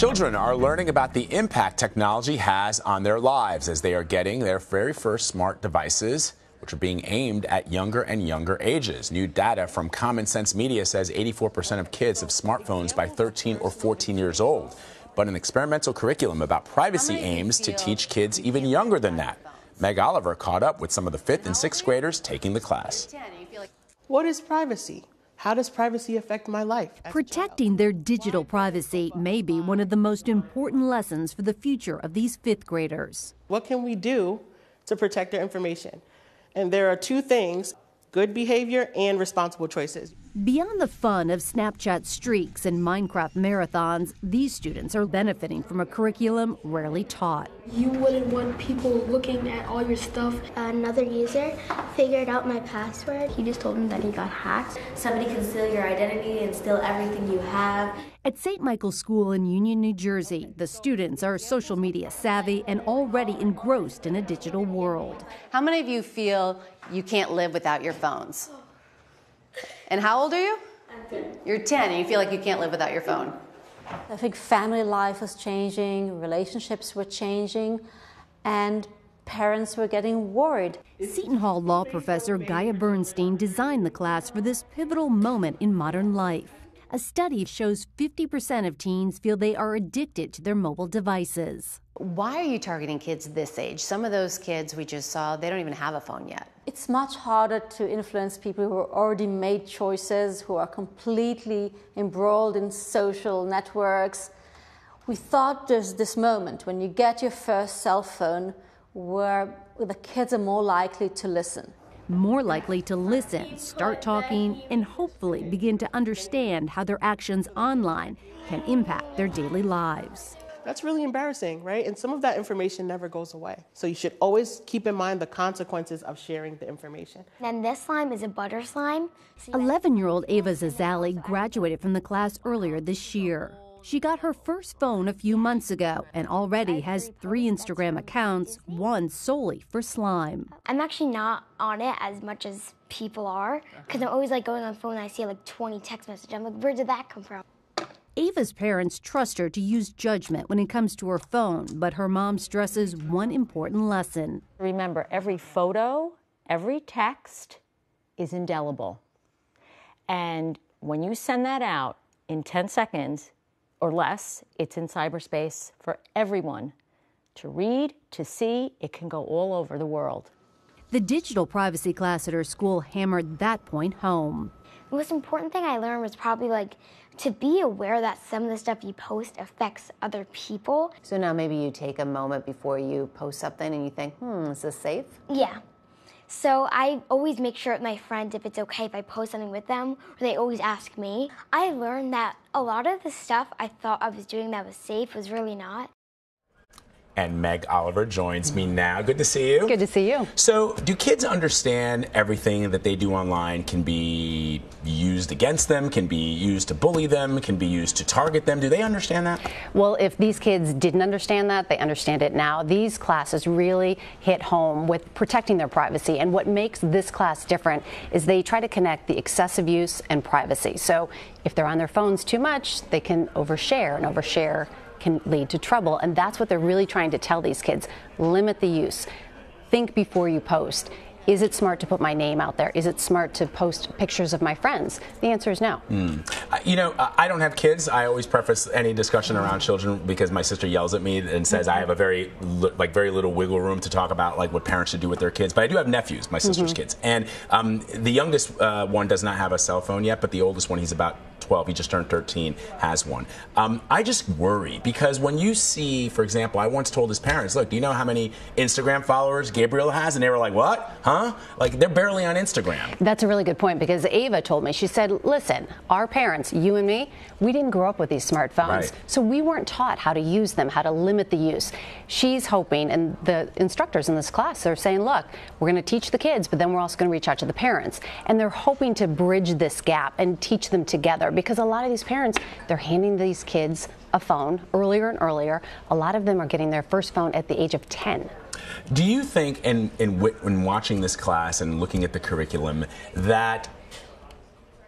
Children are learning about the impact technology has on their lives as they are getting their very first smart devices, which are being aimed at younger and younger ages. New data from Common Sense Media says 84% of kids have smartphones by 13 or 14 years old. But an experimental curriculum about privacy aims to teach kids even younger than that. Meg Oliver caught up with some of the fifth and sixth graders taking the class. What is privacy? How does privacy affect my life? Protecting their digital privacy may be one of the most important lessons for the future of these fifth graders. What can we do to protect their information? And there are two things good behavior and responsible choices. Beyond the fun of Snapchat streaks and Minecraft marathons, these students are benefiting from a curriculum rarely taught. You wouldn't want people looking at all your stuff. Another user figured out my password. He just told me that he got hacked. Somebody can steal your identity and steal everything you have. At St. Michael's School in Union, New Jersey, the students are social media savvy and already engrossed in a digital world. How many of you feel you can't live without your phones? And how old are you? I'm 10. You're 10 and you feel like you can't live without your phone. I think family life was changing, relationships were changing, and parents were getting worried. Seton Hall law professor Gaia Bernstein designed the class for this pivotal moment in modern life. A study shows 50% of teens feel they are addicted to their mobile devices. Why are you targeting kids this age? Some of those kids we just saw, they don't even have a phone yet. It's much harder to influence people who are already made choices, who are completely embroiled in social networks. We thought there's this moment when you get your first cell phone where the kids are more likely to listen more likely to listen, start talking, and hopefully begin to understand how their actions online can impact their daily lives. That's really embarrassing, right? And some of that information never goes away. So you should always keep in mind the consequences of sharing the information. And this slime is a butter slime. 11 year old Ava Zazali graduated from the class earlier this year. She got her first phone a few months ago and already has three Instagram accounts, one solely for slime. I'm actually not on it as much as people are because I'm always like going on phone and I see like 20 text messages. I'm like, where did that come from? Ava's parents trust her to use judgment when it comes to her phone, but her mom stresses one important lesson. Remember, every photo, every text is indelible. And when you send that out in 10 seconds, or less, it's in cyberspace for everyone to read, to see. It can go all over the world. The digital privacy class at her school hammered that point home. The most important thing I learned was probably like to be aware that some of the stuff you post affects other people. So now maybe you take a moment before you post something and you think, hmm, is this safe? Yeah. So I always make sure with my friends if it's okay if I post something with them, or they always ask me. I learned that a lot of the stuff I thought I was doing that was safe was really not. And Meg Oliver joins me now. Good to see you. Good to see you. So, do kids understand everything that they do online can be used against them, can be used to bully them, can be used to target them? Do they understand that? Well, if these kids didn't understand that, they understand it now. These classes really hit home with protecting their privacy. And what makes this class different is they try to connect the excessive use and privacy. So, if they're on their phones too much, they can overshare and overshare can lead to trouble. And that's what they're really trying to tell these kids limit the use. Think before you post. Is it smart to put my name out there? Is it smart to post pictures of my friends? The answer is no. Mm. You know, I don't have kids. I always preface any discussion around children because my sister yells at me and says I have a very like very little wiggle room to talk about like what parents should do with their kids. But I do have nephews, my sister's mm-hmm. kids, and um, the youngest uh, one does not have a cell phone yet, but the oldest one, he's about 12. He just turned 13, has one. Um, I just worry because when you see, for example, I once told his parents, look, do you know how many Instagram followers Gabriel has? And they were like, what? Huh? Like, they're barely on Instagram. That's a really good point because Ava told me, she said, listen, our parents, you and me, we didn't grow up with these smartphones. Right. So we weren't taught how to use them, how to limit the use. She's hoping, and the instructors in this class are saying, look, we're going to teach the kids, but then we're also going to reach out to the parents. And they're hoping to bridge this gap and teach them together because a lot of these parents, they're handing these kids a phone earlier and earlier. A lot of them are getting their first phone at the age of 10. Do you think, in, in, in watching this class and looking at the curriculum, that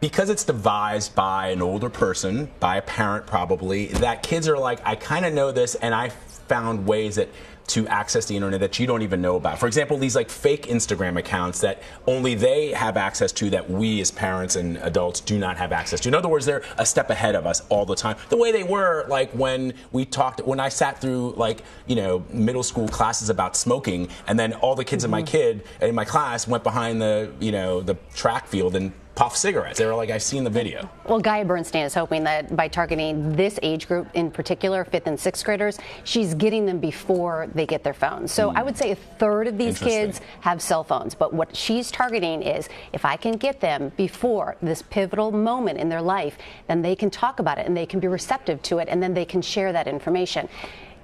because it's devised by an older person, by a parent probably, that kids are like, I kind of know this, and I found ways that to access the internet that you don't even know about. For example, these like fake Instagram accounts that only they have access to that we as parents and adults do not have access to. In other words, they're a step ahead of us all the time. The way they were like when we talked when I sat through like, you know, middle school classes about smoking and then all the kids mm-hmm. in my kid in my class went behind the, you know, the track field and puff cigarettes. They were like, I've seen the video. Well, Gaia Bernstein is hoping that by targeting this age group in particular, fifth and sixth graders, she's getting them before they get their phones. So mm. I would say a third of these kids have cell phones. But what she's targeting is if I can get them before this pivotal moment in their life, then they can talk about it and they can be receptive to it and then they can share that information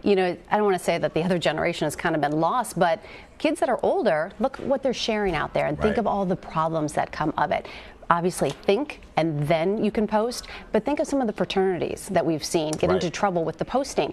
you know, I don't want to say that the other generation has kind of been lost, but kids that are older, look what they're sharing out there and right. think of all the problems that come of it obviously think and then you can post, but think of some of the fraternities that we've seen get right. into trouble with the posting.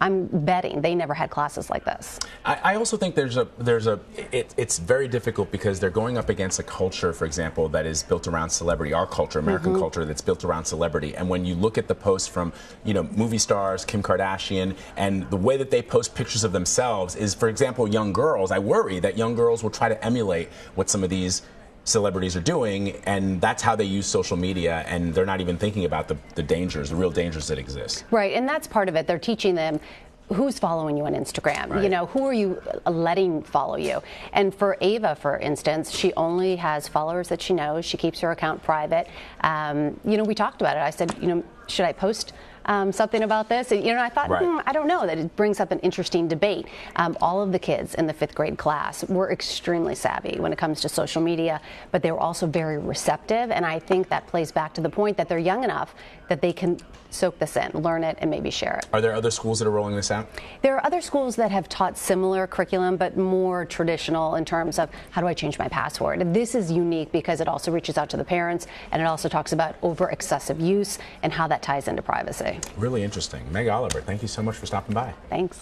I'm betting they never had classes like this. I, I also think there's a there's a it, it's very difficult because they're going up against a culture, for example, that is built around celebrity. Our culture, American mm-hmm. culture, that's built around celebrity. And when you look at the posts from you know movie stars, Kim Kardashian, and the way that they post pictures of themselves is, for example, young girls. I worry that young girls will try to emulate what some of these celebrities are doing, and that's how they use social media, and they're not even thinking about the, the dangers, the real dangers that exist. Right, and that's part of it. They're teaching them who's following you on Instagram? Right. You know, who are you letting follow you? And for Ava, for instance, she only has followers that she knows. She keeps her account private. Um, you know, we talked about it. I said, you know, should I post um, something about this. And, you know, I thought, right. hmm, I don't know, that it brings up an interesting debate. Um, all of the kids in the fifth grade class were extremely savvy when it comes to social media, but they were also very receptive. And I think that plays back to the point that they're young enough that they can soak this in, learn it, and maybe share it. Are there other schools that are rolling this out? There are other schools that have taught similar curriculum, but more traditional in terms of how do I change my password. This is unique because it also reaches out to the parents and it also talks about over excessive use and how that ties into privacy. Really interesting. Meg Oliver, thank you so much for stopping by. Thanks.